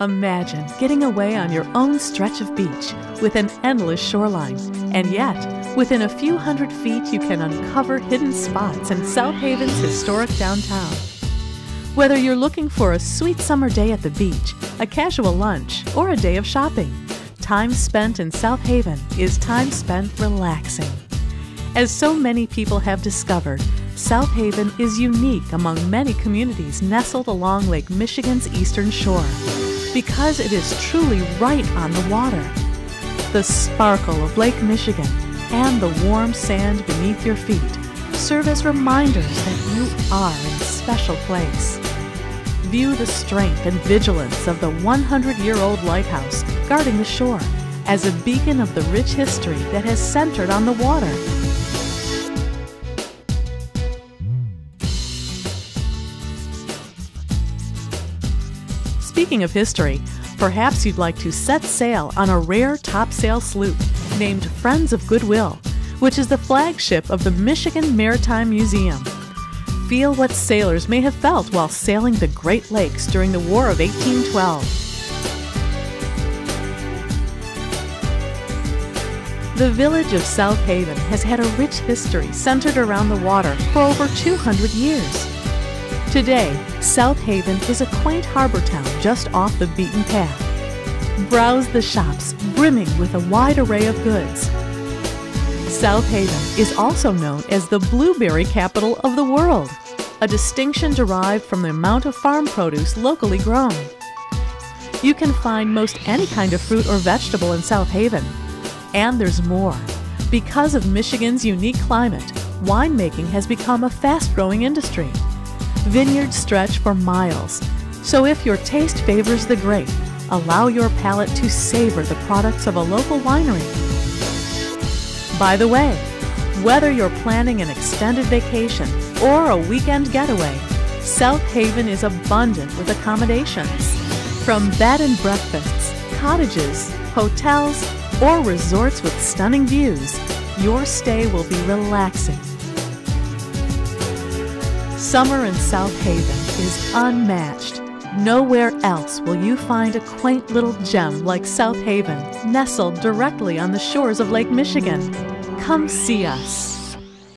Imagine getting away on your own stretch of beach with an endless shoreline, and yet, within a few hundred feet, you can uncover hidden spots in South Haven's historic downtown. Whether you're looking for a sweet summer day at the beach, a casual lunch, or a day of shopping, time spent in South Haven is time spent relaxing. As so many people have discovered, South Haven is unique among many communities nestled along Lake Michigan's eastern shore because it is truly right on the water. The sparkle of Lake Michigan and the warm sand beneath your feet serve as reminders that you are in a special place. View the strength and vigilance of the 100 year old lighthouse guarding the shore as a beacon of the rich history that has centered on the water. Speaking of history, perhaps you'd like to set sail on a rare topsail sloop named Friends of Goodwill, which is the flagship of the Michigan Maritime Museum. Feel what sailors may have felt while sailing the Great Lakes during the War of 1812. The village of South Haven has had a rich history centered around the water for over 200 years. Today, South Haven is a quaint harbor town just off the beaten path. Browse the shops brimming with a wide array of goods. South Haven is also known as the blueberry capital of the world, a distinction derived from the amount of farm produce locally grown. You can find most any kind of fruit or vegetable in South Haven. And there's more. Because of Michigan's unique climate, winemaking has become a fast growing industry. Vineyards stretch for miles. So if your taste favors the grape, allow your palate to savor the products of a local winery. By the way, whether you're planning an extended vacation or a weekend getaway, South Haven is abundant with accommodations. From bed and breakfasts, cottages, hotels, or resorts with stunning views, your stay will be relaxing Summer in South Haven is unmatched. Nowhere else will you find a quaint little gem like South Haven, nestled directly on the shores of Lake Michigan. Come see us.